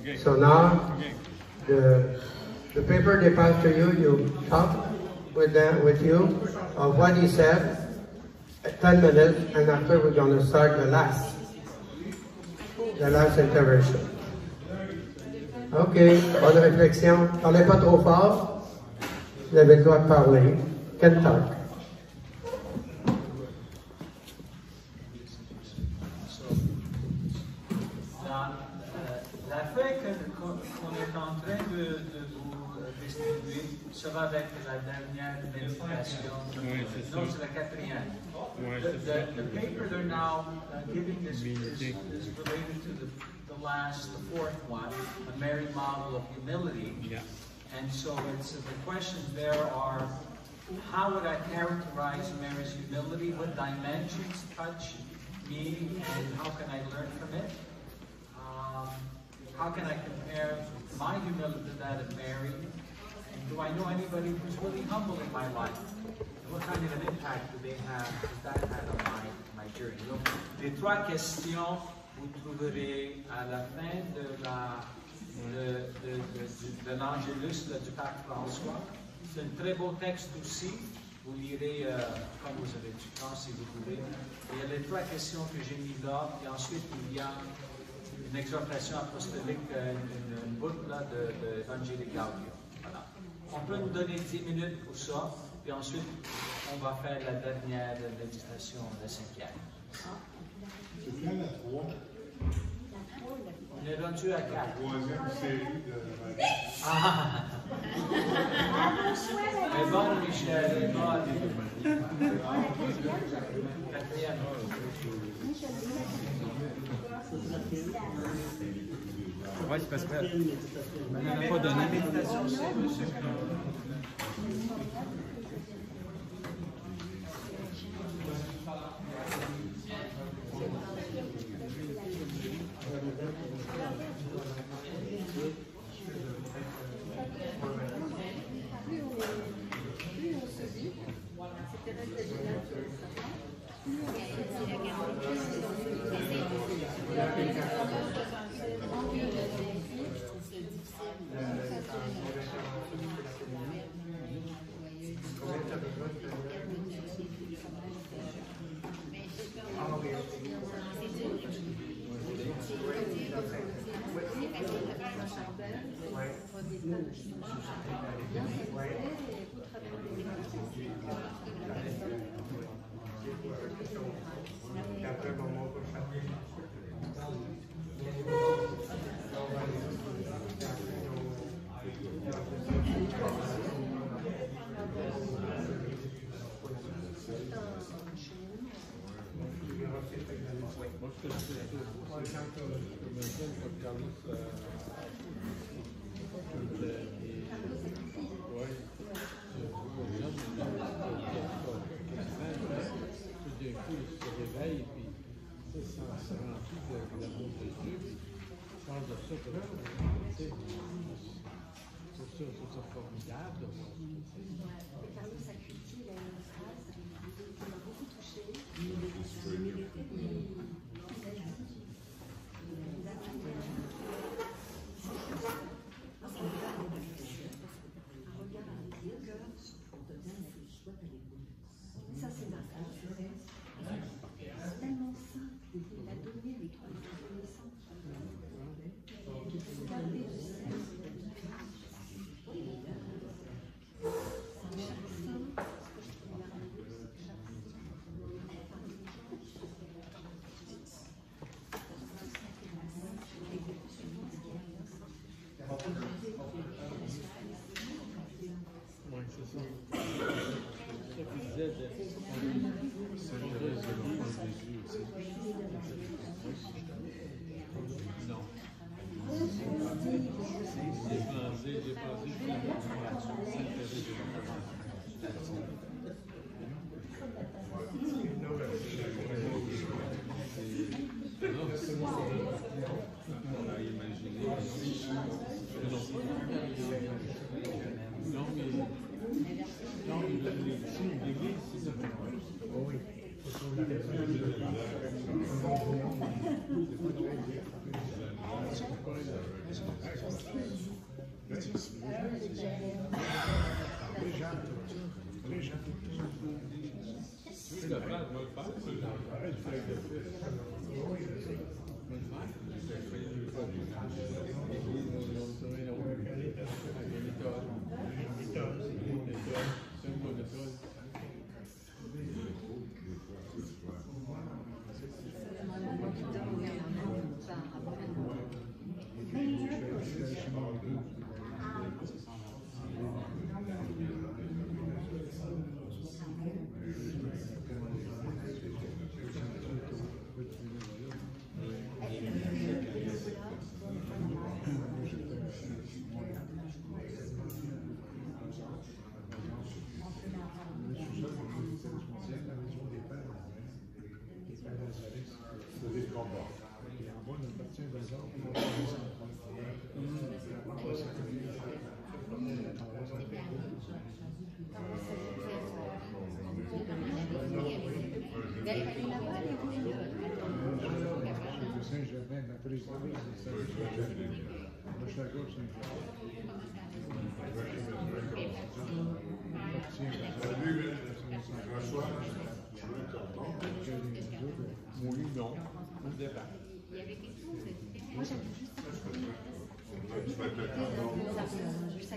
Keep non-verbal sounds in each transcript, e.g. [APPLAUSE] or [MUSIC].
Okay. So now, Okay. the, the paper they pass to you, you talk with them, with you of what he said, uh, 10 minutes, and after we're gonna start the last, the last intervention. OK, bonne réflexion. Parlez pas trop fort. Vous avez le droit de parler. Can talk. La, euh, la feuille que- qu'on qu'on est en train de, de vous euh, distribuer, ça va avec la dernière méditation. Oui, c'est Non, ça. c'est la quatrième. Ouais, The, the, the paper they're now uh, giving this is, is related to the, the last, the fourth one, a married model of humility. Yeah. And so it's, the questions there are, how would I characterize Mary's humility? What dimensions touch me and how can I learn from it? Um, how can I compare my humility to that of Mary? Do I know anybody who's really humble in my life? What kind of an impact do they have, on my, journey? Les trois questions, vous trouverez à la fin de de, du pape François. C'est un très beau texte aussi. Vous lirez euh, quand vous avez du temps, si vous voulez. Il y a les trois questions que j'ai mis là, et ensuite il y a une exhortation apostolique, euh, une, boucle là, de, de Gaudium. On peut nous donner 10 minutes pour ça, puis ensuite on va faire la dernière méditation, la cinquième. C'est bien la 3, On est rendu à 4. troisième série de Ah! Mais bon, Michel, est bonne. Quatrième. Ouais, c'est parce que. Saint-Germain, la présidence de Saint-Germain, château Saint-Germain. On. Moi, j'avais juste ça. Juste ça.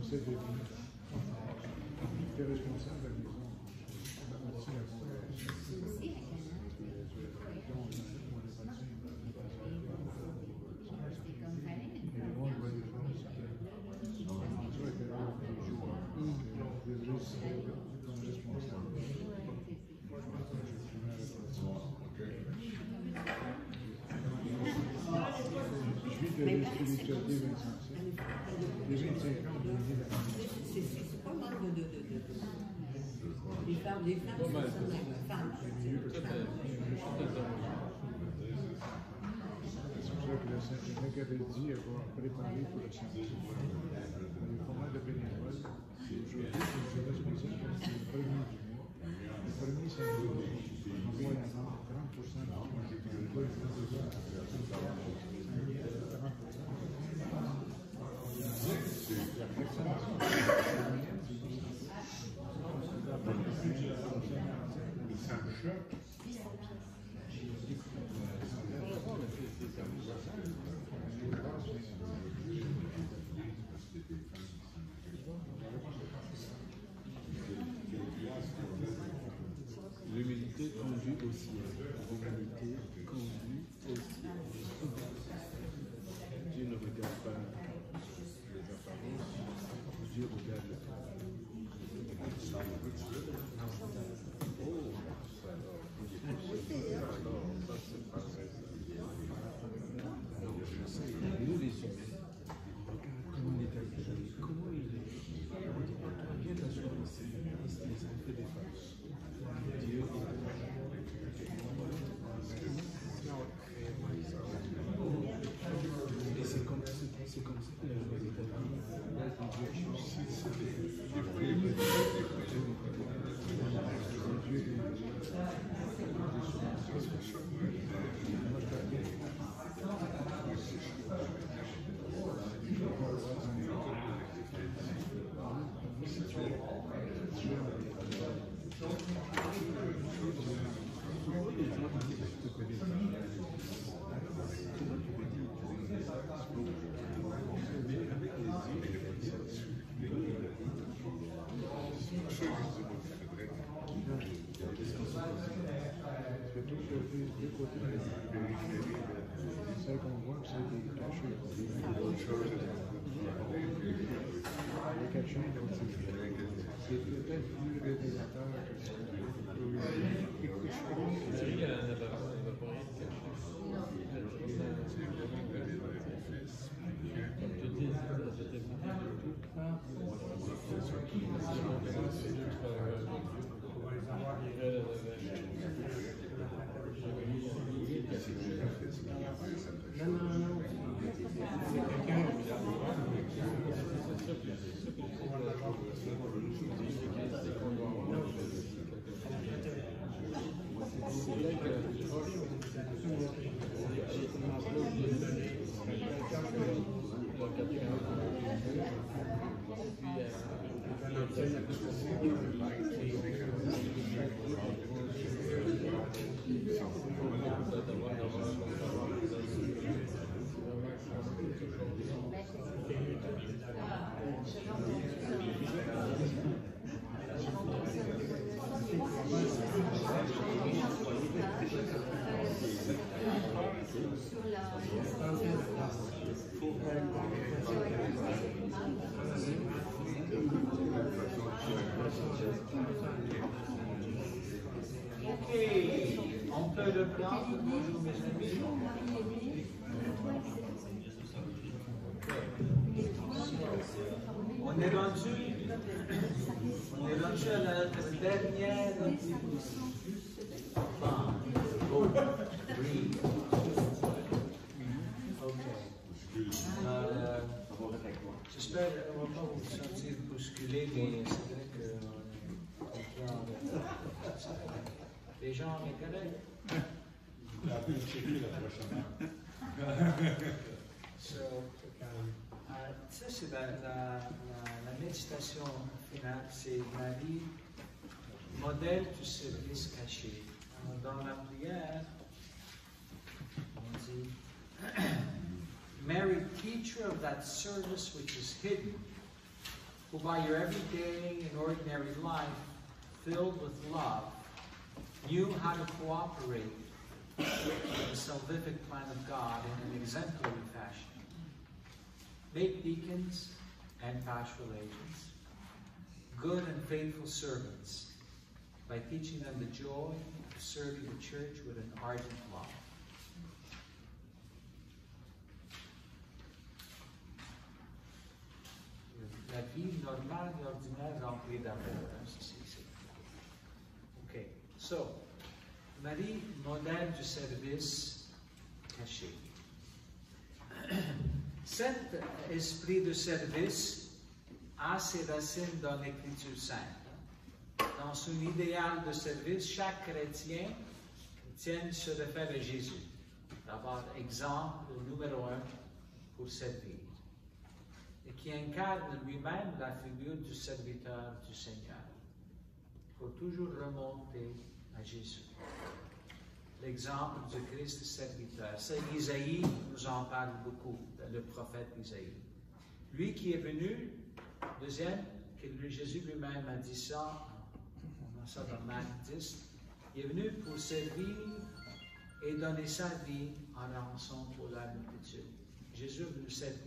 Você vê, né? Sure. Les gens, mes collègues. So, [LAUGHS] euh, ça, c'est la, la, la, méditation finale, c'est Marie, modèle du service caché. Dans la prière, on dit [COUGHS] Mary, teacher of that service which is hidden, who by your everyday and ordinary life, filled with love, knew how to cooperate with the salvific plan of God in an exemplary fashion. Make deacons and pastoral agents, good and faithful servants, by teaching them the joy of serving the church with an ardent love. So, Marie, modèle du service caché. [CLEARS THROAT] Cet esprit de service a ses racines dans l'Écriture sainte. Dans son idéal de service, chaque chrétien, chrétienne se réfère à Jésus. D'abord, exemple numéro un pour servir. Et qui incarne lui-même la figure du serviteur du Seigneur. Il faut toujours remonter Jésus. L'exemple du Christ serviteur. Ça, Isaïe nous en parle beaucoup, le prophète Isaïe. Lui qui est venu, deuxième, que Jésus lui-même a dit ça, on a ça dans Marc 10, il est venu pour servir et donner sa vie en rançon pour la multitude. Jésus venu servir.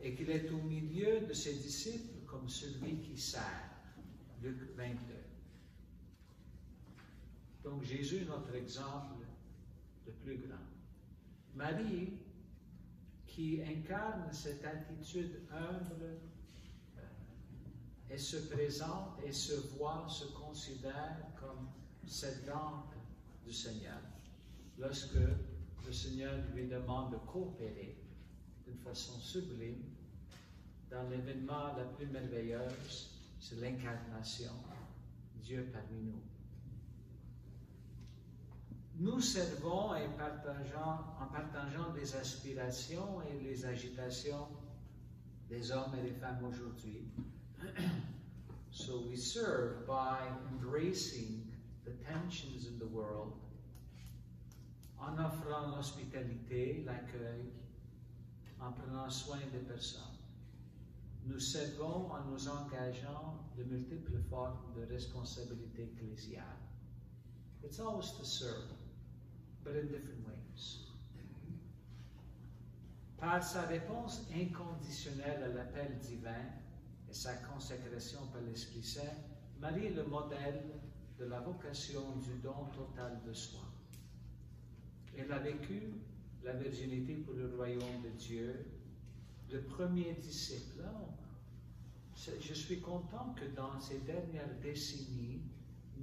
Et qu'il est au milieu de ses disciples comme celui qui sert. Luc 22. Donc Jésus est notre exemple le plus grand. Marie, qui incarne cette attitude humble, euh, elle se présente et se voit, se considère comme servante du Seigneur. Lorsque le Seigneur lui demande de coopérer d'une façon sublime dans l'événement la plus merveilleuse, c'est l'incarnation, Dieu parmi nous. Nous servons et partageons, en partageant les aspirations et les agitations des hommes et des femmes aujourd'hui. [CLEARS THROAT] so we serve by embracing the tensions in the world, en offrant l'hospitalité, l'accueil, en prenant soin des personnes. Nous servons en nous engageant de multiples formes de responsabilité ecclésiale. It's always to serve, Par sa réponse inconditionnelle à l'appel divin et sa consécration par l'Esprit Saint, Marie est le modèle de la vocation du don total de soi. Elle a vécu la virginité pour le royaume de Dieu, le premier disciple. Je suis content que dans ces dernières décennies,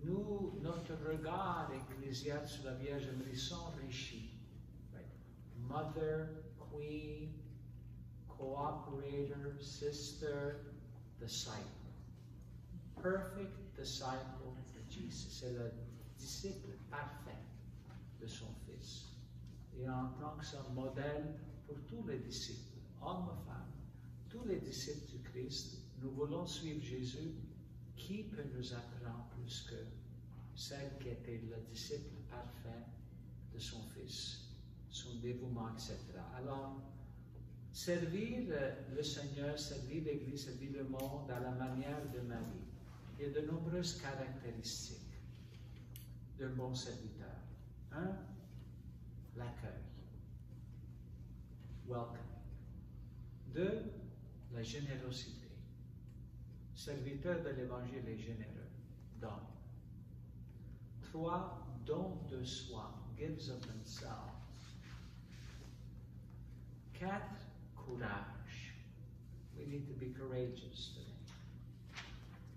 nous, notre regard ecclésial sur la Vierge Marie s'enrichit. Right? Mother, queen, cooperator, sister, disciple. Perfect disciple of Jesus. C'est la disciple parfait de son Fils. Et en tant que son modèle pour tous les disciples, hommes et femmes, tous les disciples du Christ, nous voulons suivre Jésus. Qui peut nous apprendre plus que celle qui était le disciple parfait de son Fils, son dévouement, etc. Alors, servir euh, le Seigneur, servir l'Église, servir le monde à la manière de Marie, il y a de nombreuses caractéristiques d'un bon serviteur. Un, l'accueil. Welcome. Deux, la générosité. Serviteur de l'Évangile est généreux. Donne. Trois, don de soi. Gives of himself. Quatre, courage. We need to be courageous today.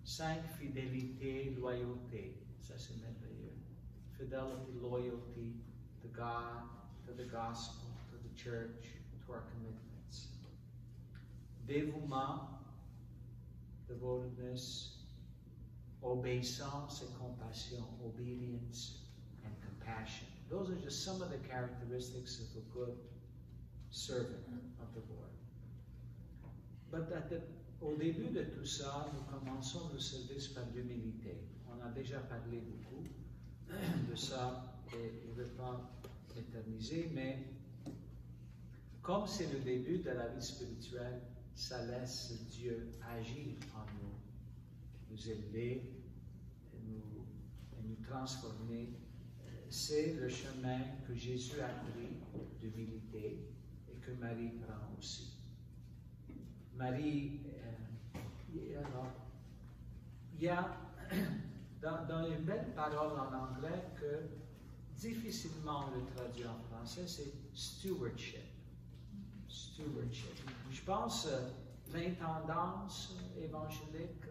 Cinq, fidélité, loyauté. Ça, c'est merveilleux. Fidelity, loyalty to God, to the gospel, to the church, to our commitments. Dévouement, devotedness, obéissance and compassion, obedience and compassion. Those are just some of the characteristics of a good servant of the Lord. But at the, au début de tout ça, nous commençons le service par l'humilité. On a déjà parlé beaucoup de ça et je ne vais pas m'éterniser, mais comme c'est le début de la vie spirituelle, ça laisse Dieu agir en nous, nous élever, transformer. C'est le chemin que Jésus a pris d'humilité et que Marie prend aussi. Marie, euh, alors, il y a [CLEARS THROAT] dans, dans une belle parole en anglais que difficilement le traduit en français, c'est stewardship. Stewardship. Je pense euh, l'intendance évangélique,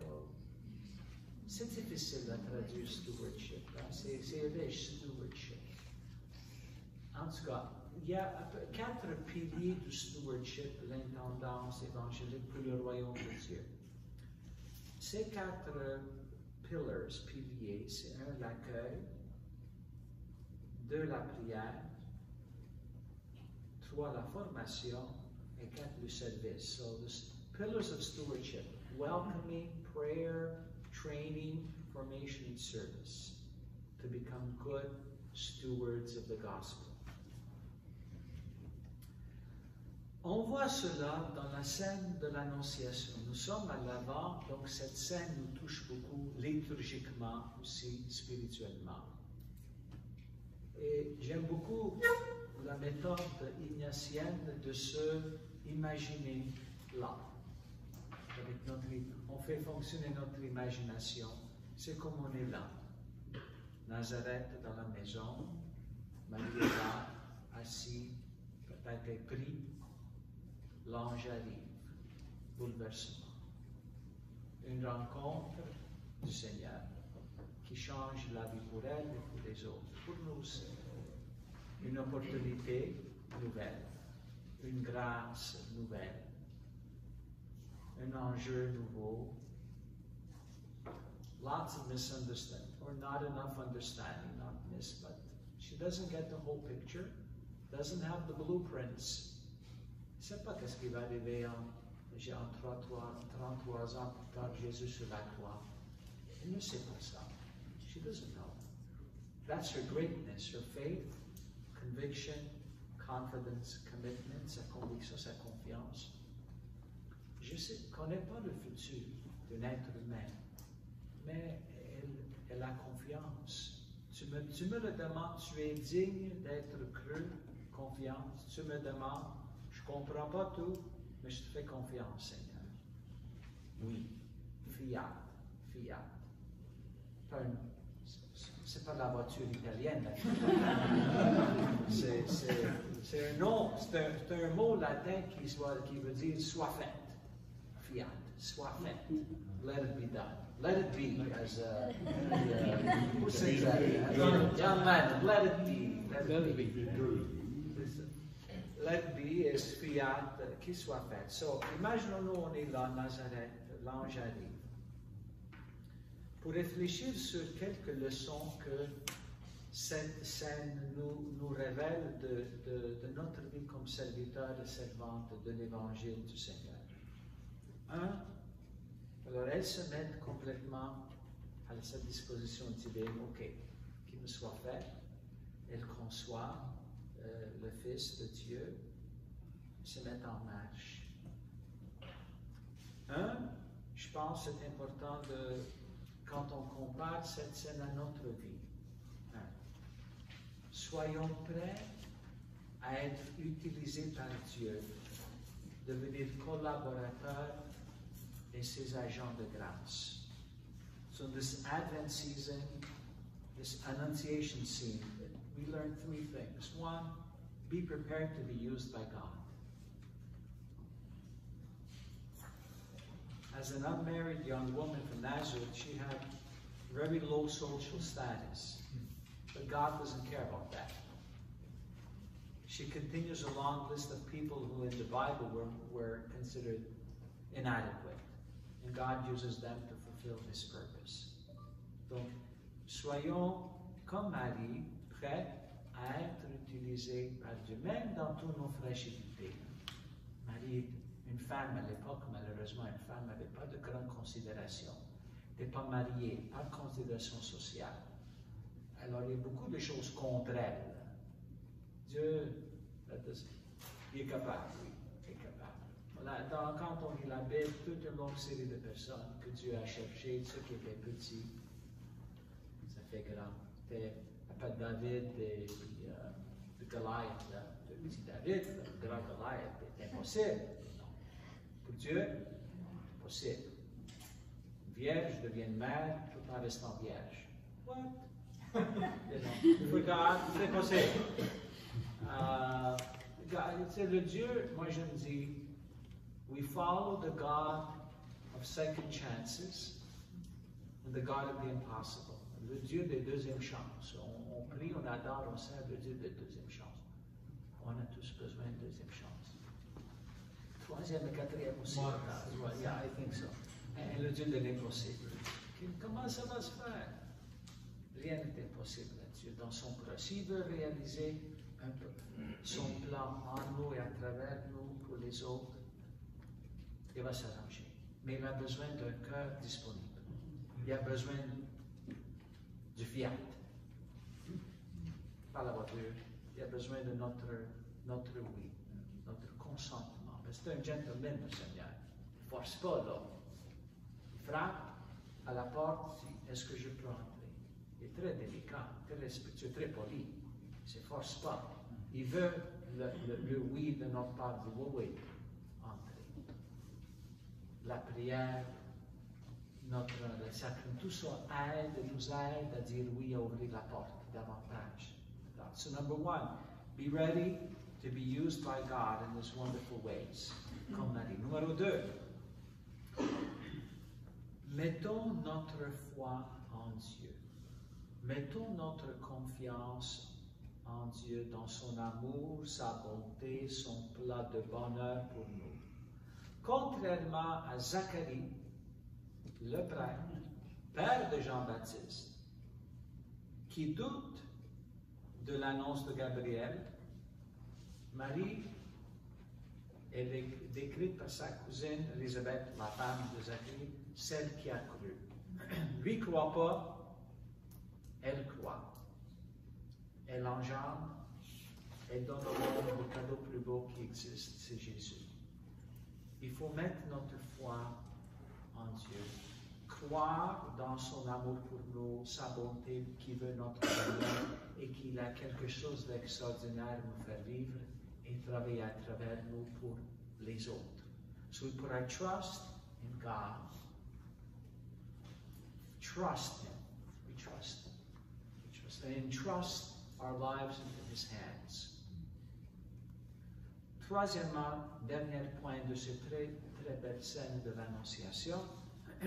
euh, c'est difficile à traduire stewardship. hein. C'est c'est riche, stewardship. En tout cas, il y a quatre piliers du stewardship, l'intendance évangélique pour le royaume de Dieu. Ces quatre pillars, piliers, c'est un, l'accueil, deux, la prière, trois, la formation, et quatre, le service. So, the pillars of stewardship, welcoming, prayer, training, formation, and service, to become good stewards of the gospel. On voit cela dans la scène de l'Annonciation. Nous sommes à l'avant, donc cette scène nous touche beaucoup liturgiquement, aussi spirituellement. Et j'aime beaucoup la méthode ignatienne de se imaginer là. On fait fonctionner notre imagination. C'est comme on est là. Nazareth dans la maison, Marie est assis, peut-être est pris, l'ange arrive, bouleversement. Une rencontre du Seigneur qui change la vie pour elle et pour les autres. Pour nous aussi. Une opportunité nouvelle, une grâce nouvelle, enjeu nouveau. Lots of misunderstanding, or not enough understanding, not miss, but she doesn't get the whole picture, doesn't have the blueprints. Je sais pas qu'est-ce qui va arriver en, en 33, 33 ans plus tard, Jésus sur la croix. Elle ne sait pas ça. She doesn't know. That's her greatness, her faith, conviction, confidence, commitment, sa conviction, sa confiance. Je ne connais pas le futur d'un être humain, mais elle, elle a confiance. Tu me, tu me le demandes, tu es digne d'être cru, confiance. Tu me demandes, je ne comprends pas tout, mais je te fais confiance, Seigneur. Oui, fiat, fiat. C'est pas la voiture italienne. [LAUGHS] C'est- un nom, c'est un, mot latin qui, soit, qui veut dire soit fait. Soit fait. Let it be done. Let it be, as uh, who that? Let it be. Let it be. Let it be is fiat, qu'il soit fait. So, imaginons-nous, on est là, Nazareth, l'ange arrive. Pour réfléchir sur quelques leçons que cette scène nous, révèle de- de notre vie comme serviteur et servante de l'évangile du Seigneur. Alors elle se met complètement à sa disposition d'idée, OK, qu'il me soit fait. Elle conçoit euh, le Fils de Dieu, se met en marche. Un, je pense que c'est important de, quand on compare cette scène à notre vie. Un, soyons prêts à être utilisés par Dieu, devenir collaborateurs et ses agents de grâce. So this Advent season, this Annunciation scene, we learn three things. One, be prepared to be used by God. As an unmarried young woman from Nazareth, she had very low social status. But God doesn't care about that. She continues a long list of people who in the Bible were, were considered inadequate. And God uses them to fulfill his purpose. Donc, soyons comme Marie, prêts à être utilisés par Dieu, même dans toutes nos fragilités. Marie, une femme à l'époque, malheureusement, une femme n'avait pas de grande considération. n'était pas mariée, pas de considération sociale. Alors, il y a beaucoup de choses contre elle. Dieu, il est capable, oui, quand on lit la Bible, toute une longue série de personnes que Dieu a cherchées, ceux qui étaient petits, ça fait grand. Après David et puis, euh, Goliath, le petit David, le grand Goliath, c'est impossible. Pour Dieu, c'est possible. Vierge devient mère tout en restant vierge. What? [LAUGHS] God, c'est possible. Uh, c'est le Dieu, moi je me dis, we follow the God of second chances and the God of the impossible. Le Dieu des deuxièmes chances. On, on prie, on adore, on sert le Dieu des deuxièmes chances. On a tous besoin de deuxième chance. Troisième et quatrième aussi. Moi. Well, yeah, I think so. Et le Dieu de l'impossible. Comment ça va se faire? Rien n'est impossible à Dieu. Dans son projet, s'il veut réaliser un peu son plan en nous et à travers nous pour les autres, il va s'arranger. Mais il a besoin d'un cœur disponible. Il a besoin du fiat. Pas la voiture. Il a besoin de notre, notre oui, notre consentement. C'est un gentleman, le Seigneur. Il ne force pas l'homme. Il frappe à la porte, Est-ce que je peux entrer? Il est très délicat, très très poli. Il ne se force pas. Il veut le, le- le oui de notre part. Dit Oui. La prière, notre le tout ça aide, nous aide à dire oui, à ouvrir la porte davantage. So, number one, be ready to be used by God in these wonderful ways. Comme Marie. Numéro deux, Mettons notre foi en Dieu. Mettons notre confiance en Dieu dans son amour, sa bonté, son plat de bonheur pour nous. Contrairement à Zacharie, le prêtre, père de Jean-Baptiste, qui doute de l'annonce de Gabriel, Marie est décrite par sa cousine Elisabeth, la femme de Zacharie, celle qui a cru. [CLEARS THROAT] Lui croit pas, elle croit. Elle engendre, elle donne au monde le cadeau plus beau qui existe, c'est Jésus. Il faut mettre notre foi en Dieu, croire dans son amour pour nous, sa bonté qui veut notre bonheur et qu'il a quelque chose d'extraordinaire à nous faire vivre et travailler à travers nous pour les autres. So we put our trust in God. Trust Him. We trust Him. We trust and entrust our lives into His hands. Troisièmement, dernier point de cette très, très belle scène de l'Annonciation. [CLEARS THROAT]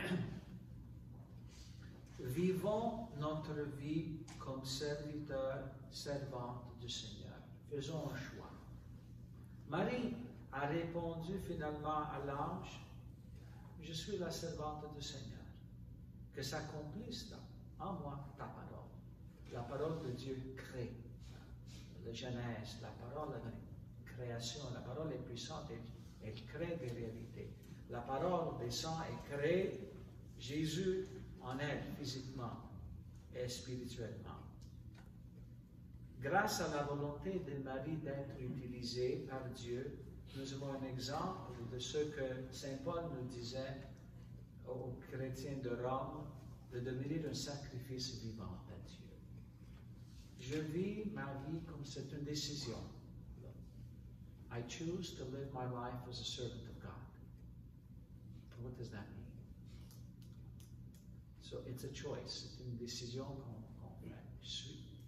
Vivons notre vie comme serviteurs, servantes du Seigneur. Faisons un choix. Marie a répondu finalement à l'ange, je suis la servante du Seigneur. Que s'accomplisse en moi ta parole. la parole de Dieu crée. La Genèse, la parole de la parole est puissante, elle, elle crée des réalités. La parole descend et crée Jésus en elle, physiquement et spirituellement. Grâce à la volonté de Marie d'être utilisée par Dieu, nous avons un exemple de ce que Saint Paul nous disait aux chrétiens de Rome, de devenir un sacrifice vivant à Dieu. Je vis ma vie comme c'est une décision. I choose to live my life as a servant of God. What does that mean? So it's a choice, c'est une décision qu'on fait.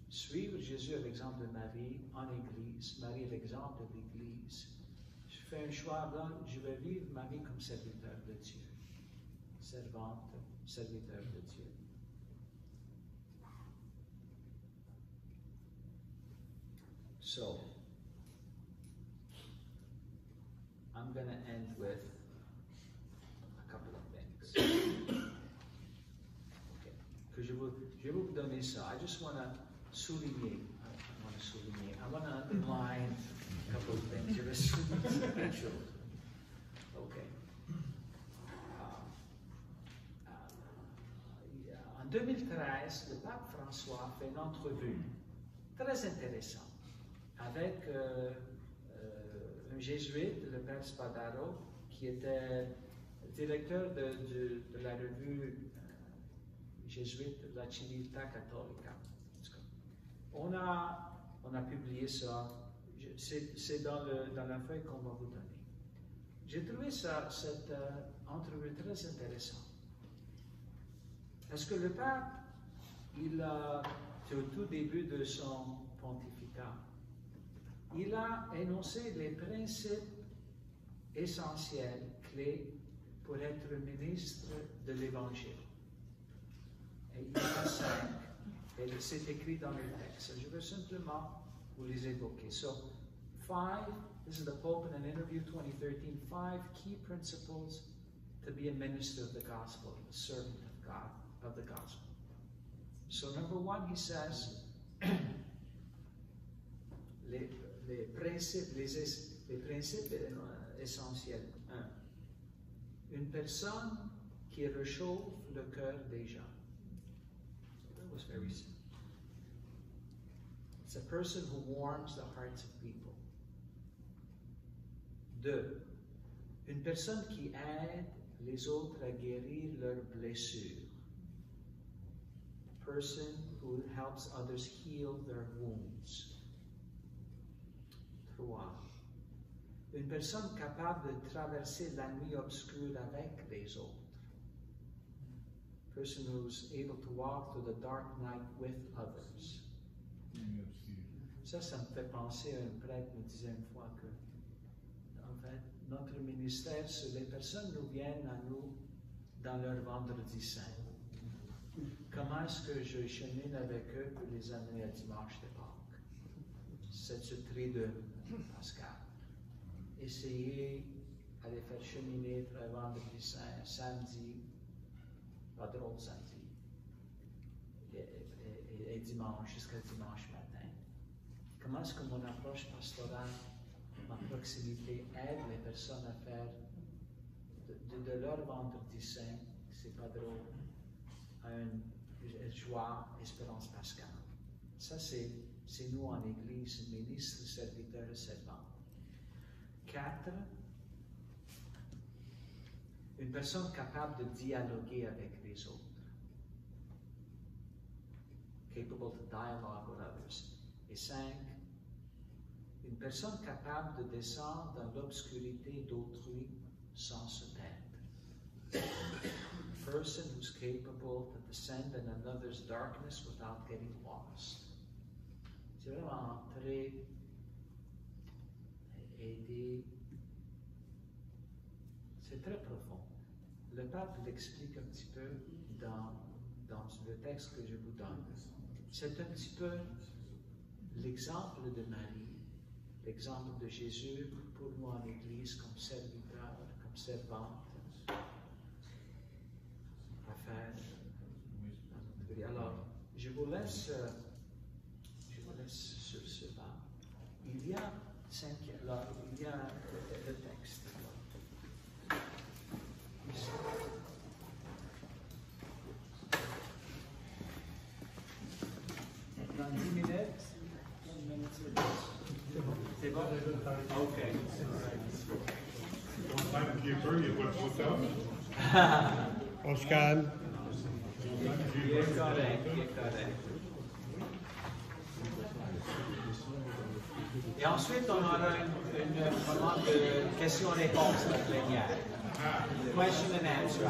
Suivre Jésus à l'exemple de Marie en Église, Marie est l'exemple de l'Église. Je fais un choix là, je vais vivre ma vie comme serviteur de Dieu, servante, serviteur de Dieu. So, ça. I just want to souligner. I want to souligner. I want to underline a couple of things. Souligner certaines choses. Okay. Um, uh, en 2013, le pape François fait une entrevue très intéressante avec euh, euh, un jésuite, le père Spadaro, qui était directeur de, de- de la revue La Civiltà Cattolica. On a, on a publié ça, c'est dans, la feuille qu'on va vous donner. J'ai trouvé ça, cette entrevue très intéressante. Parce que le pape, il a, au tout début de son pontificat, il a énoncé les principes essentiels, clés, pour être ministre de l'Évangile. Et il en a cinq. Et c'est écrit dans le texte. Je veux simplement vous les évoquer. So, five, this is the Pope in an interview 2013, five key principles to be a minister of the gospel, a servant of God, of the gospel. So, number one, he says, [CLEARS THROAT] les, les principes, les, es- les principes essentiels. Un, une personne qui réchauffe le cœur des gens. Was very simple. It's a person who warms the hearts of people. Deux, une personne qui aide les autres à guérir leurs blessures. A person who helps others heal their wounds. Trois, une personne capable de traverser la nuit obscure avec les autres. Person who's able to walk through the dark night with others. Ça, ça me fait penser à un prêtre me disait une fois que, en fait, notre ministère, les personnes nous viennent à nous dans leur vendredi saint. Comment est-ce que je chemine avec eux pour les amener à dimanche de Pâques? C'est ce tri de Pascal. Essayer à les faire cheminer un vendredi saint, samedi, pas drôle samedi, et, dimanche, jusqu'à dimanche matin. Comment est-ce que mon approche pastorale, ma proximité aide les personnes à faire de, de- de leur vendredi saint, c'est pas drôle, à une, joie, espérance pascale. Ça, c'est, c'est nous en Église, ministres, serviteurs et servantes. Quatre, une personne capable de dialoguer avec les autres. Capable to dialogue with others. Et cinq, une personne capable de descendre dans l'obscurité d'autrui sans se perdre. A person who's capable to descend in another's darkness without getting lost. C'est vraiment entrer, aider. C'est très profond le pape l'explique un petit peu dans, dans le texte que je vous donne. C'est un petit peu l'exemple de Marie, l'exemple de Jésus pour nous en Église comme serviteur, comme servante à faire. Alors, je vous laisse, je vous laisse sur ce banc. Il y a cinq, bon? OK. Ton timekeeper, il n'est pas trop tard. On se calme. Il est correct, il est correct. Et ensuite, on aura une, une moment de questions-réponses à la plénière. Question and answer.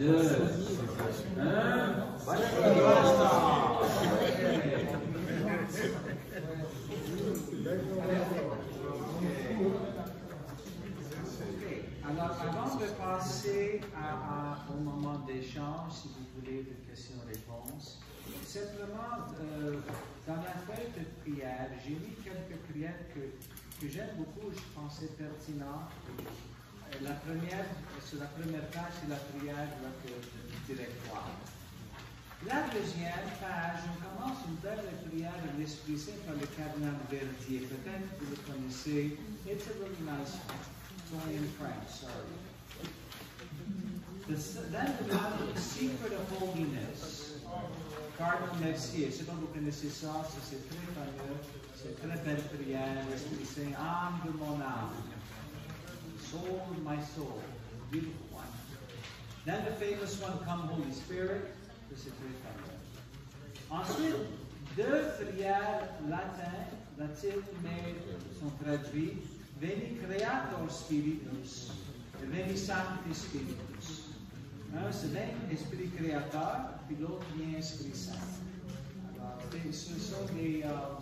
Alors, avant de passer au moment d'échange, si vous voulez des questions-réponses, simplement, euh, dans la feuille de prière, j'ai mis quelques prières que, que j'aime beaucoup, je pensais pertinentes. La première, sur la première page, c'est la prière du directoire. La deuxième page, on commence une belle prière de l'Esprit Saint par le cardinal Verdier. Peut-être que vous le connaissez. It's a really nice one. It's only in French, sorry. The, then the one, the secret of holiness. Cardinal Mercier. Je sais pas vous connaissez ça, c'est très fameux. C'est très belle prière. L'Esprit Saint, âme de mon âme. Soul my soul. Beautiful one. Then the famous one, Come Holy Spirit. Ça, c'est très fameux. Ensuite, deux prières latines, latines, mais sont traduites. Veni Creator Spiritus Veni Sancti Spiritus. Un, c'est bien Esprit Créateur, puis l'autre bien Esprit Saint. Alors, ce sont des. euh,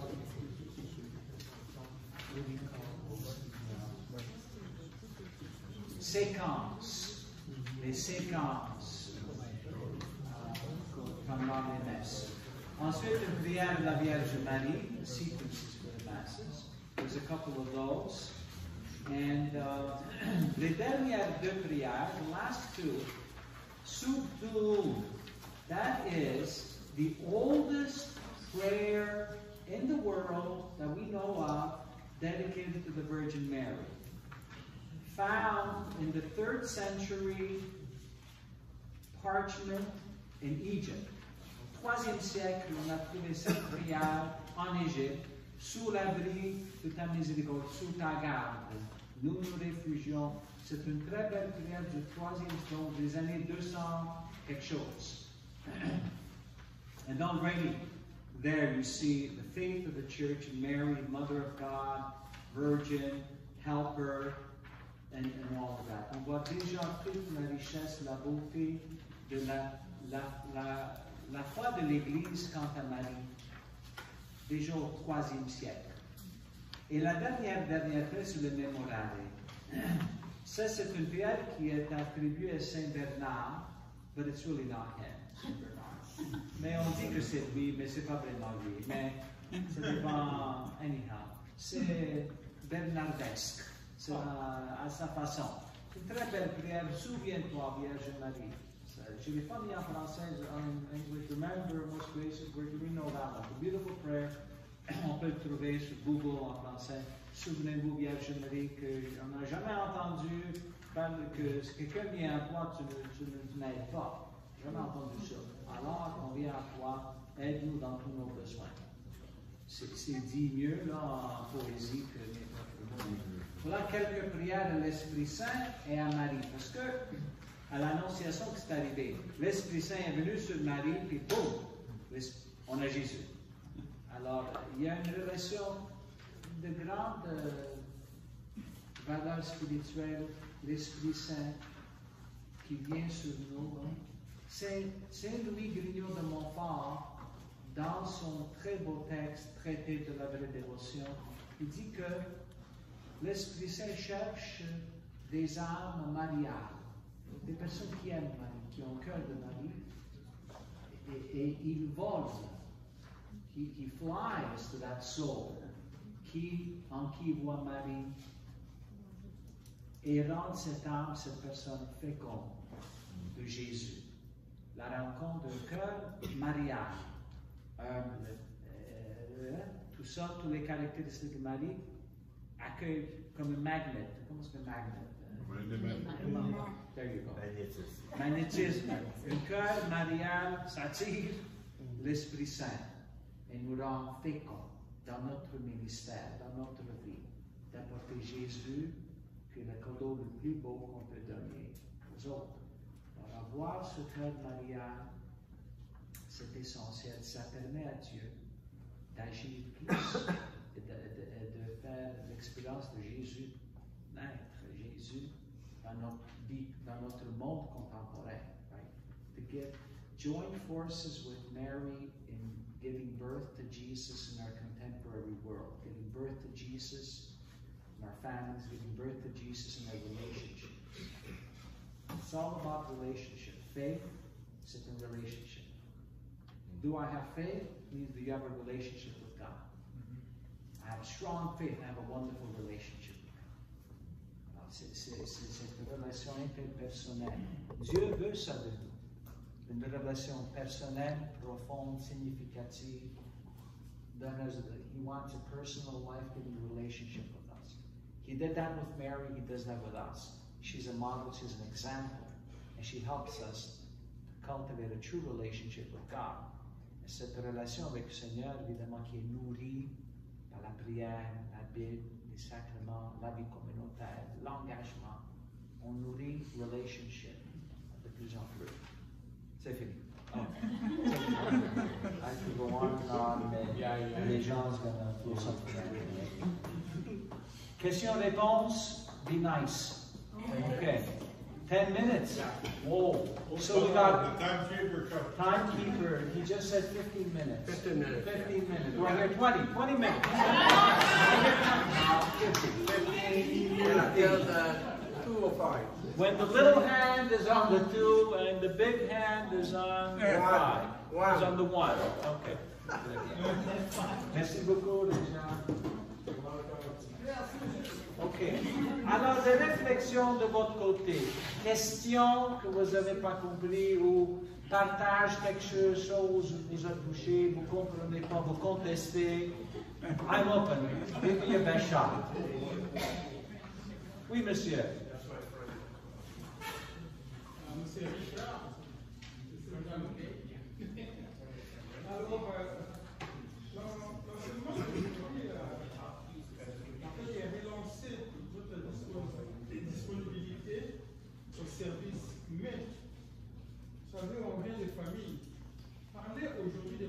séquences, les séquences dans les messes. Ensuite, une prière de la Vierge Marie, the sequences for the masses. There's a couple of those. And uh, [CLEARS THROAT] les dernières deux prières, the last two, Subtul, that is the oldest prayer in the world that we know of dedicated to the Virgin Mary found in the third century parchment in Egypt. Troisième siècle, on a trouvé cette prière en Égypte, sous l'abri de ta miséricorde, sous ta garde. Nous nous réfugions. C'est une très belle prière du troisième siècle, des années 200 quelque chose. And already there you see the faith of the church Mary, Mother of God, Virgin, Helper, and, and all of that. On voit déjà toute la richesse, la beauté de la, la, la, la foi de l'Église quant à Marie, déjà au troisième siècle. Et la dernière, dernière pièce le mémorale, ça c'est une pierre qui est attribuée à Saint Bernard, but it's really not him. Mais on dit que c'est lui, mais c'est pas vraiment lui. Mais ça dépend, anyhow. C'est bernardesque, à, à sa façon. C'est une très belle prière. Souviens-toi, Vierge Marie. L'ai pas mis en français, en English. Remember, most gracious Virgin, we know that one. A beautiful prayer. On peut le trouver sur Google en français. Souvenez-vous, Vierge Marie, qu'on n'a jamais entendu que si quelqu'un vient à toi, tu tu tu n'aides pas. Jamais entendu ça. Alors, on vient à toi, aide-nous dans tous nos besoins. C'est dit mieux là, en poésie que n'importe quoi. Voilà quelques prières de l'Esprit Saint et à Marie. Parce que, à l'Annonciation, que c'est arrivé? L'Esprit Saint est venu sur Marie, puis boum, on a Jésus. Alors, il y a une relation de grande euh, valeur spirituelle, l'Esprit Saint qui vient sur nous. hein. Saint Louis Grignon de Montfort, dans son très beau texte traité de la vraie dévotion, il dit que l'Esprit Saint cherche des âmes mariales, des personnes qui aiment Marie, qui ont le cœur de Marie, et, et il vole, he, he flies to that soul, qui, en qui voit Marie, et rend cette âme, cette personne féconde de Jésus. La rencontre d'un cœur marial, humble, euh, tout ça, toutes les caractéristiques de Marie, accueillent comme un magnet. Comment est-ce que magnet? There you go. Magnétisme. Un cœur marial s'attire l'Esprit Saint et nous rend féconds dans notre ministère, dans notre vie, d'apporter Jésus, qui est le cadeau le plus beau qu'on peut donner aux autres. Alors, avoir ce cœur marial, c'est essentiel. Ça permet à Dieu d'agir plus l'expérience de Jésus naître, Jésus dans notre vie, dans notre monde contemporain. Right? To get join forces with Mary in giving birth to Jesus in our contemporary world, giving birth to Jesus in our families, giving birth to Jesus in our relationships. It's all about relationship. Faith, c'est in relationship. Do I have faith? Means do you have a relationship? I have a strong faith. I have a wonderful relationship. Alors, C'est c'est- cette relation interpersonnelle. Dieu veut ça de nous. Une relation personnelle, profonde, significative. He wants a personal, life-giving relationship with us. He did that with Mary. He does that with us. She's a model. She's an example, and she helps us to cultivate a true relationship with God. Et cette relation avec le Seigneur, évidemment, qui est nourrie la prière, la Bible, les sacrements, la vie communautaire, l'engagement. On nourrit relationship de plus en plus. C'est fini. Oh. [LAUGHS] I could go on and on, mais les gens feel something. Question-réponse, be nice. Okay. Ten minutes. Whoa. So we got The timekeeper timekeeper, he just said fifteen minutes. 15 minutes. Fifteen minutes. We're here 20. 20 minutes. Now, fifty. Yeah, till the 205. When the little hand is on the two and the big hand is on the five. One. Is on the one. Okay. [LAUGHS] Merci beaucoup, les gens. OK. Alors, des réflexions de votre côté. Questions que vous n'avez pas compris ou partage quelque chose vous a touché, vous ne comprenez pas, vous contestez. I'm open. Give me a best shot. Oui, monsieur. Monsieur Richard, alors, euh, dans, dans ce monde d'aujourd'hui, euh, en fait, il y avait lancé votre dispos- disponibilité au service, mais, vous savez, on vient des familles. Parler aujourd'hui des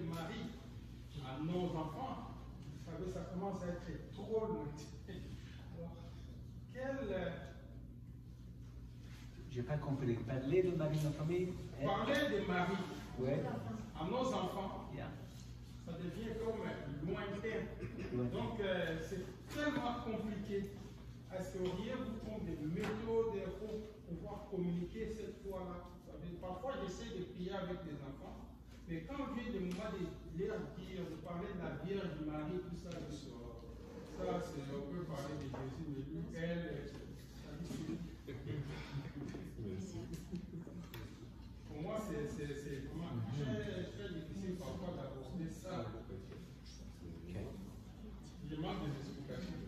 J'ai pas compris. Parler de Marie, notre famille eh? Parler de Marie Ouais. à nos enfants, Yeah. ça devient comme lointain. Ouais. Donc, euh, c'est tellement compliqué. Est-ce que vous prend des méthodes pour pouvoir communiquer cette foi-là Vous Parfois, j'essaie de prier avec les enfants, mais quand vient le moment de leur dire, de parler de la Vierge Marie, tout ça, ça, c'est, on peut parler de Jésus, mais lui, elle, euh, ça dit Pour moi, c'est c'est- c'est vraiment très, très difficile parfois d'aborder ça. Je manque des explications.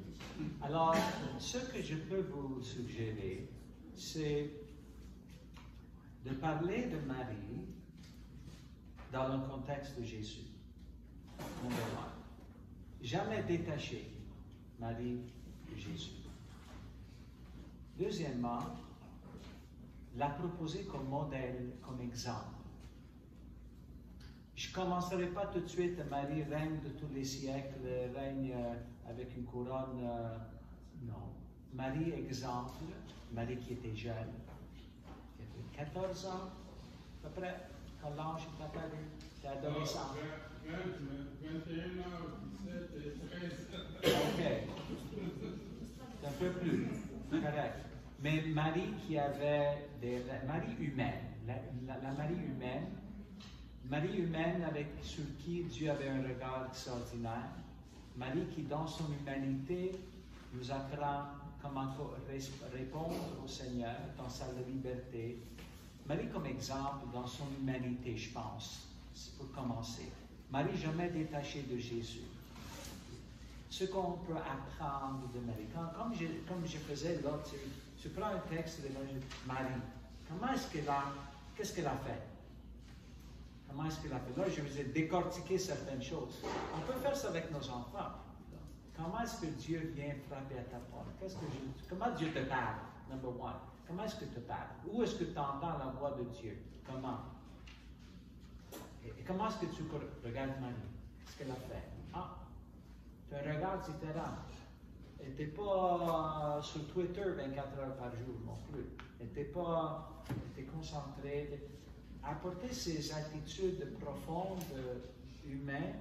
Alors, ce que je peux vous suggérer, c'est de parler de Marie dans le contexte de Jésus. Jamais détacher Marie de Jésus. Deuxièmement, la proposer comme modèle, comme exemple. Je ne commencerai pas tout de suite Marie, reine de tous les siècles, règne euh, avec une couronne. Non. Marie, exemple, Marie qui était jeune, qui avait 14 ans, à peu près, quand l'ange est apparu, était adolescent. 20, 21 ans, 17, 13. Ok. Un peu plus. Correct. Mais Marie qui avait des. Marie humaine. La, la- la Marie humaine. Marie humaine avec, sur qui Dieu avait un regard extraordinaire. Marie qui, dans son humanité, nous apprend comment répondre au Seigneur dans sa liberté. Marie comme exemple dans son humanité, je pense, pour commencer. Marie jamais détachée de Jésus ce qu'on peut apprendre de Marie. Comme, je, comme je faisais là, tu, tu prends un texte de Marie, comment est-ce qu'elle a, qu'est-ce qu'elle a fait? Comment est-ce qu'elle a fait? Là, je vous ai décortiqué certaines choses. On peut faire ça avec nos enfants. Comment est-ce que Dieu vient frapper à ta porte? Comment Dieu te parle? Number one? Comment est-ce que te parle? Où est-ce que tu entends la voix de Dieu? Comment? Et, comment est-ce que tu regardes Marie? Qu'est-ce qu'elle a fait? Ah, tu regardes différent. Elle n'était pas euh, sur Twitter 24 heures par jour non plus. Elle n'était pas concentrée. Apporter ces attitudes profondes, humaines,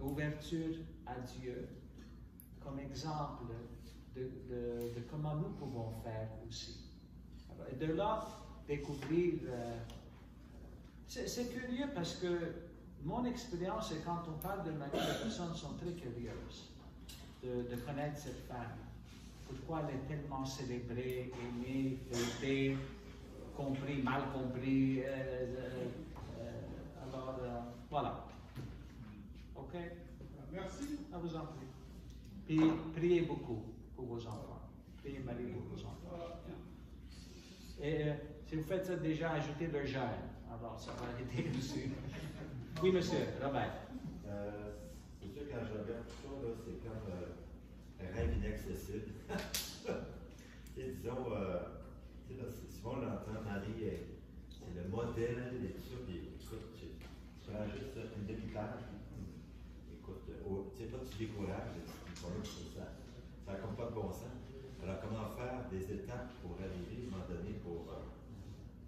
ouverture à Dieu, comme exemple de, de- de comment nous pouvons faire aussi. Alors, et de là, découvrir. euh, c'est curieux parce que mon expérience, c'est quand on parle de Marie, les personnes sont très curieuses de, de connaître cette femme. Pourquoi elle est tellement célébrée, aimée, fêtée, compris, mal compris. euh, euh, euh, alors, voilà. OK? Merci. À vous en prie. Puis, priez beaucoup pour vos enfants. Priez Marie pour vos enfants. Et euh, si vous faites ça déjà, ajoutez le jeûne. Alors, ça va aider [LAUGHS] aussi. Oui, monsieur, Robert. Euh, sûr, quand je regarde tout ça, c'est comme euh, un rêve inaccessible. [LAUGHS] Sais, disons, euh, souvent on l'entend, Marie, est- c'est le modèle et tout ça. Puis, écoute, tu, juste une demi-page. Écoute, euh, oh, tu sais, toi, tu décourages, ça ça n'a comme pas de bon sens. Alors, comment faire des étapes pour arriver, à un moment donné, pour euh,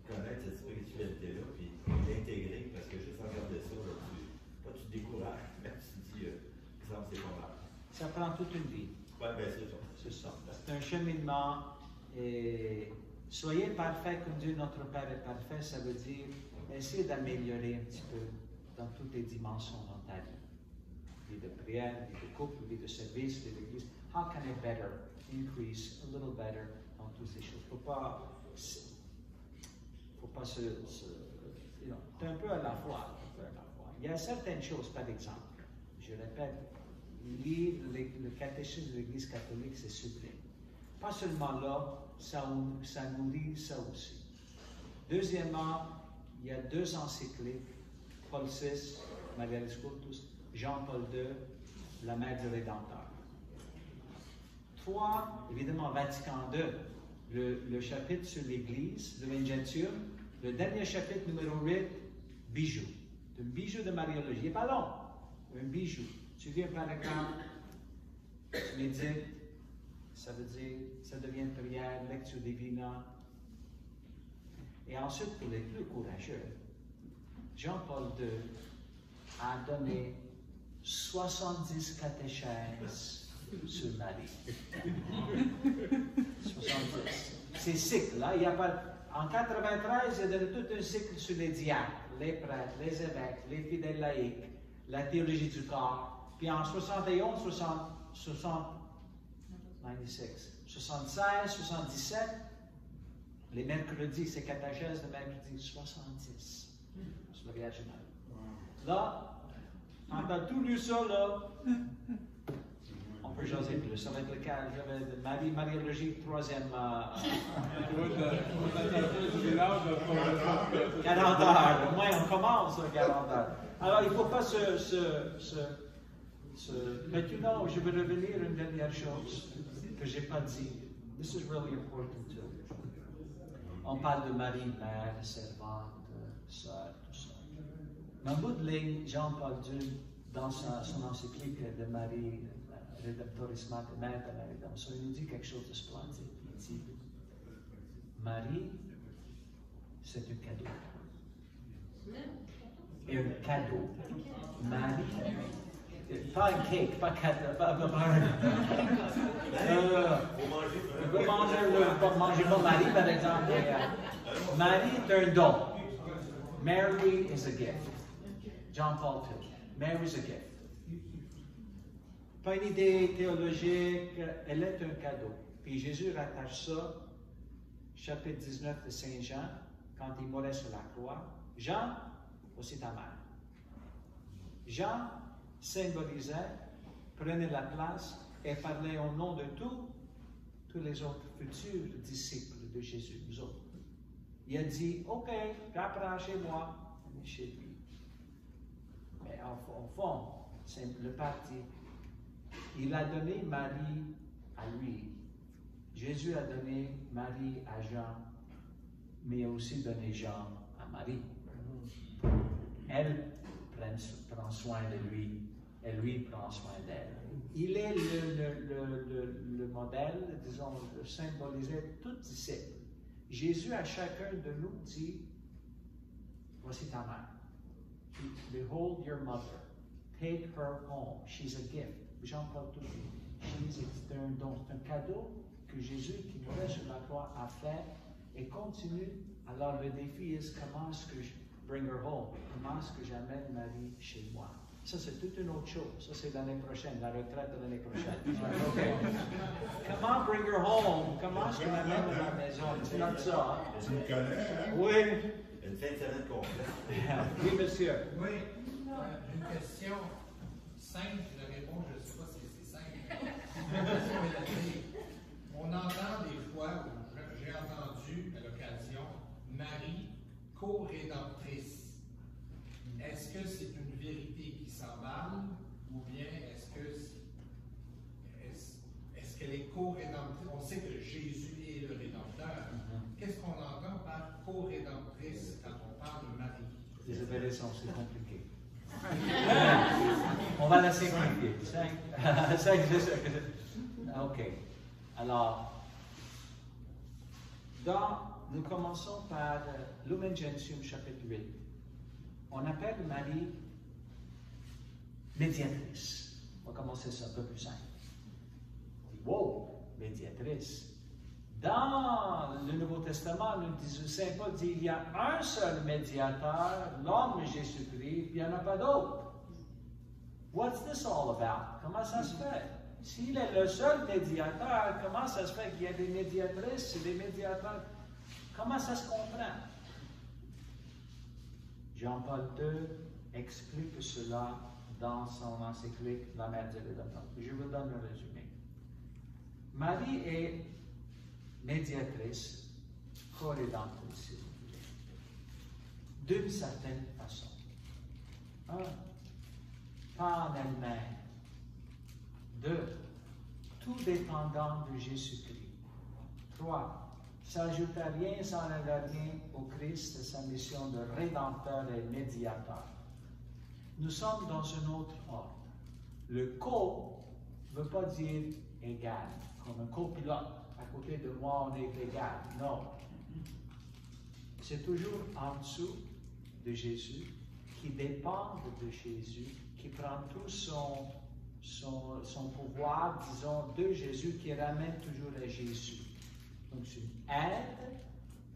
connaître cette spiritualité-là, puis l'intégrer, parce que juste en regarder ça, là, tu, toi, tu te décourages, [LAUGHS] mais tu te dis, euh, ça, c'est pas mal. Ça prend toute une vie. Ouais, ben, c'est ça. C'est ça. C'est un cheminement. Et soyez parfait comme Dieu notre Père est parfait, ça veut dire essayez d'améliorer un petit peu dans toutes les dimensions dans ta vie. De prière, de couple, vie de service, vie d'église. How can I better increase a little better? Dans toutes ces choses? Faut pas, faut pas se, se you know, un peu à la fois. Il y a certaines choses, par exemple, je répète, lire les- le catéchisme de l'Église catholique, c'est sublime. Pas seulement là, ça, ça nourrit ça aussi. Deuxièmement, il y a deux encycliques, Paul VI, Cultus, Jean-Paul II, la Mère du Rédempteur. Trois, évidemment, Vatican II, le, chapitre sur l'Église, le le dernier chapitre numéro 8, bijou. Un bijou de Mariologie. Pas long, un bijou. Tu viens par exemple, tu médites, ça veut dire, ça devient prière, lecture divina. Et ensuite, pour les plus courageux, Jean-Paul II a donné 70 catéchèses sur Marie. 70. C'est cycle, là. Il y a pas... En 93, il a donné tout un cycle sur les diacres, les prêtres, les évêques, les fidèles laïcs, la théologie du corps. Puis en 71, 60, 60, 96, 76, 77, les mercredis, c'est catéchèse de mercredi, 70 sur le Vierge Marie. Là, quand as tout lu ça, là, on peut jaser plus. Ça va être le cas. J'avais Marie, Mariologie, troisième. Euh, [LAUGHS] On attend du village pour le 40 heures. Au moins, on commence à 40 heures. Alors, il ne faut pas se, se, se, se... Maintenant, je veux revenir à une dernière chose que je n'ai pas dit. This is really important too. On parle de Marie, mère, servante, sœur. Mais en bout de ligne, Jean-Paul II, dans son encyclique de Marie, euh, Redemptoris Mater, Mère de la Rédemption, il nous dit quelque chose de splendide. Il dit Marie, c'est un cadeau. Et un cadeau. Marie, pas un cake, pas cadeau, pas, pas, pas. Euh, manger, le, pas manger pas Marie, par exemple. euh, Marie est un don. Mary is a gift. John Paul II. Mary is a gift. Pas une idée théologique, elle est un cadeau. Puis Jésus rattache ça, chapitre 19 de Saint Jean, quand il mourait sur la croix. Jean, voici ta mère. Jean symbolisait, prenait la place et parlait au nom de tous, tous les autres futurs disciples de Jésus, nous autres. Il a dit, OK, rapprochez-moi, allez chez lui. Au, fond, c'est le parti. Il a donné Marie à lui. Jésus a donné Marie à Jean, mais aussi donné Jean à Marie. Elle prend, soin de lui et lui prend soin d'elle. Il est le, le, le, le, le modèle, disons, de symboliser tout disciple. Jésus à chacun de nous dit, voici ta mère. Behold your mother. Take her home. She's a gift. Jean-Paul. She's un don, c'est un cadeau que Jésus qui mourait sur la croix a fait et continue. Alors le défi est comment est-ce que je bring her home? Comment est-ce que j'amène Marie chez moi? Ça, c'est toute une autre chose. Ça, c'est l'année prochaine, la retraite de l'année prochaine. [LAUGHS] OK. Comment bring her home? Comment est-ce que je l'amène à la maison? Tu notes ça? hein? Oui. Une fin de semaine complète. [LAUGHS] Oui, monsieur. Oui, euh, une question simple, je réponds, je ne sais pas si c'est simple. La question est. On entend des fois, j'ai entendu à l'occasion, Marie, co-rédemptrice. Est-ce que c'est une vérité qui s'emballe ou bien est-ce que c'est- est-ce est-ce qu'elle est co-rédemptrice? On sait que Jésus est le Rédempteur. Qu'est-ce qu'on entend par co-rédemptrice quand on parle de Opérations, c'est compliqué. On va la simplifier. Cinq, [LAUGHS] cinq, je sais que- OK. Alors, dans, nous commençons par euh, Lumen Gentium chapitre 8. On appelle Marie médiatrice. On va commencer ça un peu plus simple. Wow, médiatrice. Dans le Nouveau Testament, nous Saint Paul dit il y a un seul médiateur, l'homme Jésus-Christ, il n'y en a pas d'autre. What's this all about? Comment ça se fait? S'il est le seul médiateur, comment ça se fait qu'il y a des médiatrices des médiateurs? Comment ça se comprend? Jean-Paul II explique cela dans son encyclique La Mère Rédempteur. Je vous donne le résumé. Marie est médiatrice, co-rédemptrice, si vous voulez, d'une certaine façon. Un, en elle-même. Deux, tout dépendant de Jésus-Christ. Trois, s'ajoute à rien, sans rien au Christ sa mission de rédempteur et médiateur. Nous sommes dans un autre ordre. Le co ne veut pas dire égal, comme un copilote. À côté de moi, on est égal. Non. c'est toujours en dessous de Jésus, qui dépend de Jésus, qui prend tout son, son, pouvoir, disons, de Jésus, qui ramène toujours à Jésus. Donc, c'est une aide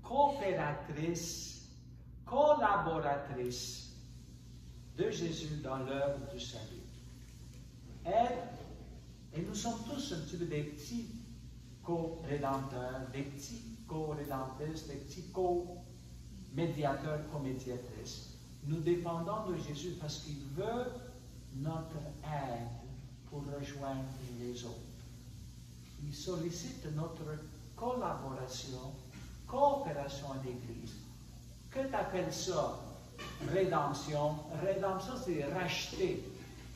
coopératrice, collaboratrice de Jésus dans l'œuvre du salut. Elle, et nous sommes tous un petit peu des petits co-rédempteurs, des petits co-rédemptrices, des petits co-médiateurs, co-médiatrices. Nous dépendons de Jésus parce qu'il veut notre aide pour rejoindre les autres. Il sollicite notre collaboration, coopération à l'Église. Que tu appelles ça rédemption? Rédemption, c'est racheter.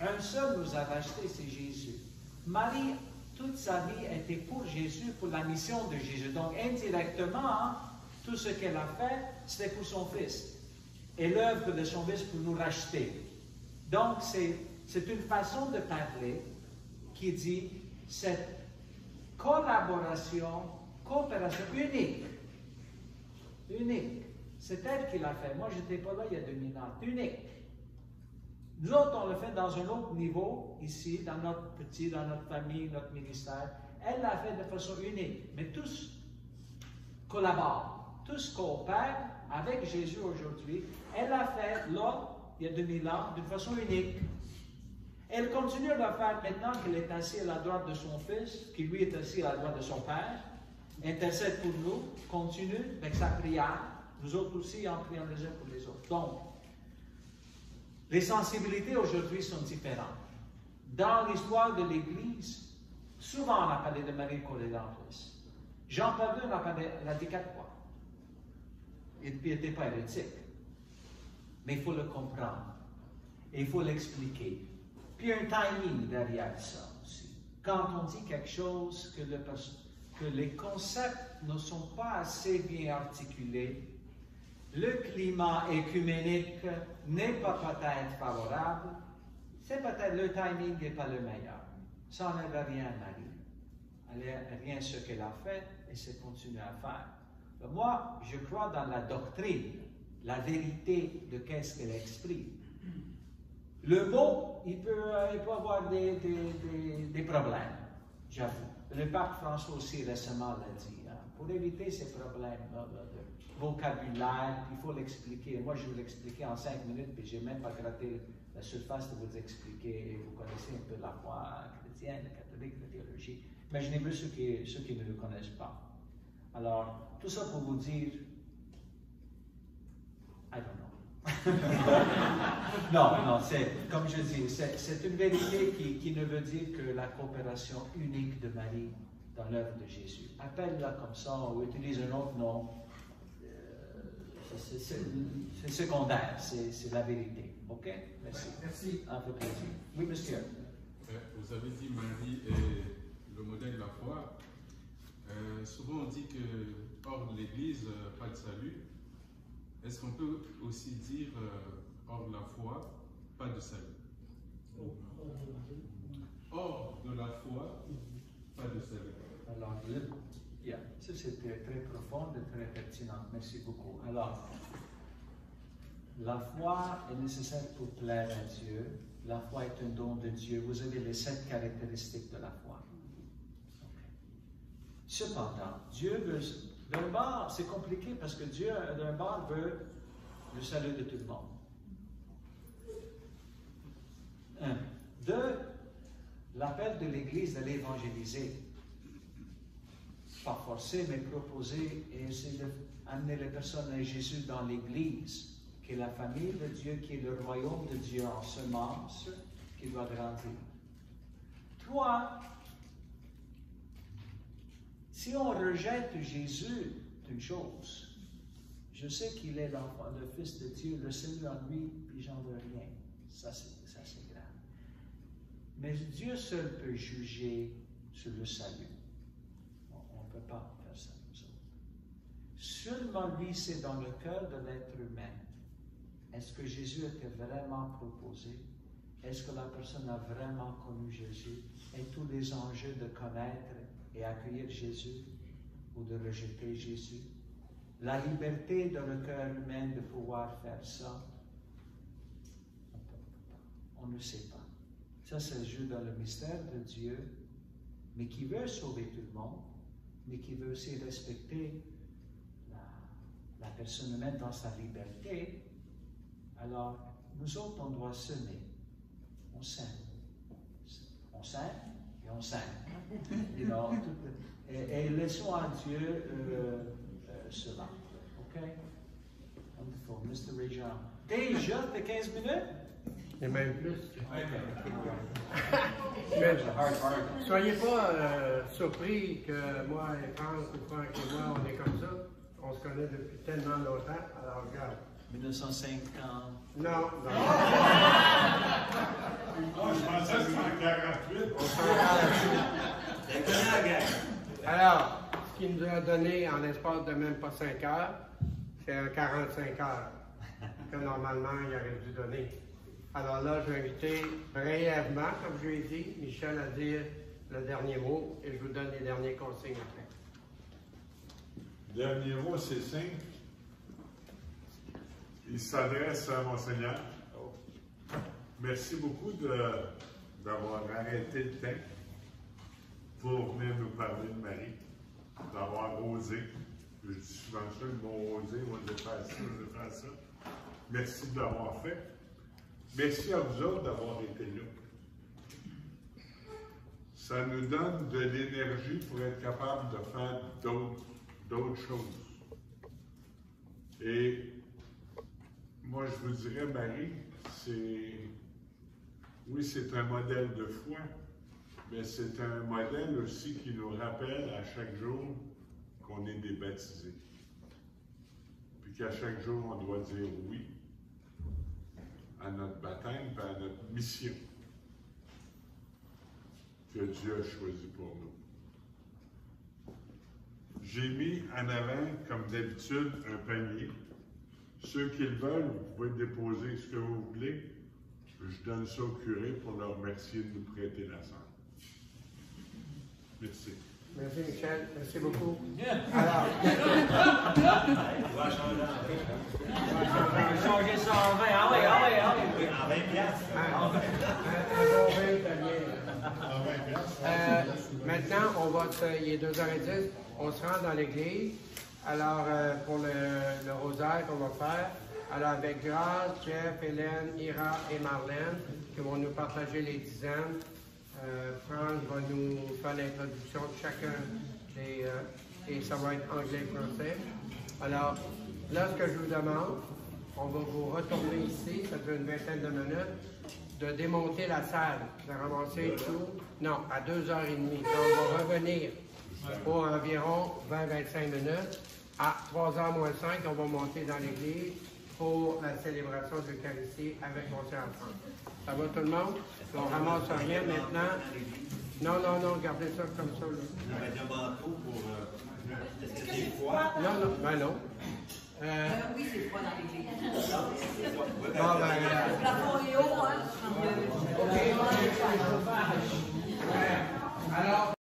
Un seul nous a racheté, c'est Jésus. Marie, toute sa vie était pour Jésus, pour la mission de Jésus. Donc, indirectement, tout ce qu'elle a fait, c'était pour son Fils. Et l'œuvre de son Fils pour nous racheter. Donc, c'est une façon de parler qui dit cette collaboration, coopération unique. Unique. C'est elle qui l'a fait. Moi, je n'étais pas là il y a 2000 ans. Unique. Nous autres, on le fait dans un autre niveau, ici, dans notre petit, dans notre famille, notre ministère. Elle l'a fait de façon unique. Mais tous collaborent, tous coopèrent avec Jésus aujourd'hui. Elle l'a fait là, il y a 2000 ans, d'une façon unique. Elle continue de le faire maintenant qu'elle est assise à la droite de son Fils, qui lui est assis à la droite de son Père. Intercède pour nous, continue avec sa prière. Nous autres aussi en priant les uns pour les autres. Donc, les sensibilités aujourd'hui sont différentes. Dans l'histoire de l'Église, souvent on a parlé de Marie Colédantris. Jean-Paul II l'a dit quatre fois. Il n'était pas hérétique. Mais il faut le comprendre. Et il faut l'expliquer. Puis il y a un timing derrière ça aussi. Quand on dit quelque chose que les concepts ne sont pas assez bien articulés, le climat écuménique n'est pas peut-être favorable, c'est peut-être le timing n'est pas le meilleur. Ça n'enlève rien à Marie. Elle rien ce qu'elle a fait et c'est continuer à faire. moi, je crois dans la doctrine, la vérité de qu'est-ce qu'elle exprime. Le mot, il peut, euh, avoir des, des, des, problèmes, j'avoue. Le pape François aussi récemment l'a dit. Hein. Pour éviter ces problèmes vocabulaire, il faut l'expliquer. Moi, je vais l'expliquer en cinq minutes, puis je n'ai même pas gratté la surface de vous expliquer. Vous connaissez un peu la foi chrétienne, la catholique, la théologie. Imaginez-vous ceux qui, ceux qui ne le connaissent pas. Alors, tout ça pour vous dire, I don't know. [LAUGHS] non, non, c'est, comme je dis, c'est, une vérité qui, ne veut dire que la coopération unique de Marie dans l'œuvre de Jésus. Appelle-la comme ça ou utilise un autre nom. Euh, c'est, secondaire, c'est, la vérité. OK? Merci. Merci. Un peu plaisir. Oui, monsieur. Euh, vous avez dit Marie est le modèle de la foi. Euh, souvent on dit que hors de l'Église, pas de salut. Est-ce qu'on peut aussi dire euh, hors de la foi, pas de salut? Hors de la foi, pas de salut. Alors, yeah, ça c'était très profond et très pertinent. Merci beaucoup. Alors, la foi est nécessaire pour plaire à Dieu. La foi est un don de Dieu. Vous avez les sept caractéristiques de la foi. Cependant, Dieu veut d'un bord, c'est compliqué parce que Dieu, d'un bord, veut le salut de tout le monde. Un. Deux, l'appel de l'Église d'aller évangéliser. Pas forcer, mais proposer et essayer d'amener les personnes à Jésus dans l'Église, qui est la famille de Dieu, qui est le royaume de Dieu en semence, qui doit grandir. Trois, si on rejette Jésus d'une chose, je sais qu'il est l'enfant, le Fils de Dieu, le Seigneur en lui, puis j'en veux rien. Ça, c'est grave. Mais Dieu seul peut juger sur le salut. Pas faire ça, autres. Seulement lui, c'est dans le cœur de l'être humain. Est-ce que Jésus était vraiment proposé? Est-ce que la personne a vraiment connu Jésus? Et tous les enjeux de connaître et accueillir Jésus ou de rejeter Jésus? la liberté dans le cœur humain de pouvoir faire ça, on ne sait pas. Ça, ça joue dans le mystère de Dieu, mais qui veut sauver tout le monde, mais qui veut aussi respecter la, personne humaine dans sa liberté. Alors, nous autres, on doit semer. On sème. On sème et on sème. Et laissons à Dieu euh, euh, cela. OK? Wonderful. Mr. Réjean. Déjà, de 15 minutes? Et même plus. Mais [LAUGHS] soyez pas euh, surpris que moi et Franck ou Franck et moi, on est comme ça. On se connaît depuis tellement longtemps. Alors, regarde. 1950. Non, non. Oh, je pensais que c'était 48. On s'en parle là-dessus. C'est comment la gang? Alors, ce qu'il nous a donné en l'espace de même pas 5 heures, c'est un 45 heures que normalement il aurait dû donner. Alors là, je vais inviter brièvement, comme je lui ai dit, Michel à dire le dernier mot et je vous donne les derniers consignes après. Dernier mot, c'est simple. Il s'adresse à Monseigneur. Merci beaucoup de- d'avoir arrêté le temps pour venir nous parler de Marie, d'avoir osé. Je dis souvent ça, le mot osé, oser faire ça, oser faire ça. Merci de l'avoir fait. Merci à vous autres d'avoir été là. Ça nous donne de l'énergie pour être capable de faire d'autres choses. Et moi, je vous dirais, Marie, c'est. Oui, c'est un modèle de foi, mais c'est un modèle aussi qui nous rappelle à chaque jour qu'on est des baptisés. Puis qu'à chaque jour, on doit dire oui à notre baptême à notre mission que Dieu a choisi pour nous. J'ai mis en avant, comme d'habitude, un panier. Ceux qui le veulent, vous pouvez déposer ce que vous voulez. Je donne ça au curé pour leur remercier de nous prêter la salle. Merci. Merci Michel, merci beaucoup. Alors, [LAUGHS] Changer ça en 20. Ah oui, ah oui, ah oui. En 20 piastres. un, un- un bon vin italien. Euh, maintenant, on va se- il est 2h10, on se rend dans l'église. Alors, euh, pour le, le rosaire qu'on va faire, alors avec Grâce, Jeff, Hélène, Ira et Marlène, qui vont nous partager les dizaines. Euh, Franck va nous faire l'introduction de chacun des, euh, et ça va être anglais-français. Alors, là, ce que je vous demande, on va vous retourner ici, ça fait une vingtaine de minutes, de démonter la salle, de ramasser tout. Non, à 2h30. Donc, on va revenir pour environ 20-25 minutes. À 3h moins 5, on va monter dans l'église pour la célébration de l'Eucharistie avec Monsieur Enfant. Ça va tout le monde? On ramasse rien maintenant. Non, non, non, gardez ça comme ça. Là. Non, non, ben non. Euh, euh, oui, c'est froid dans ah, ben, euh, Le plafond est haut, hein? Alors.